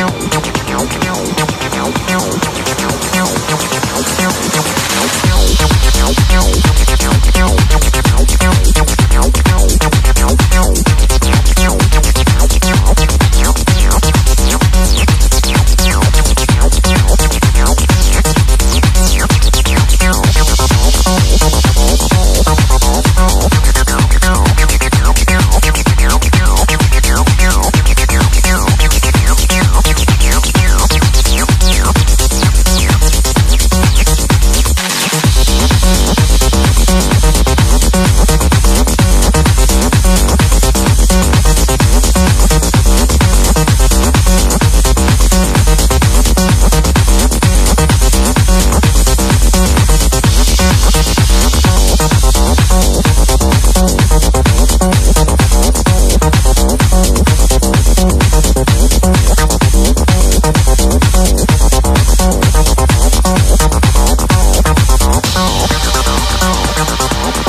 Thank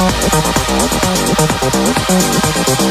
ありがとうございました。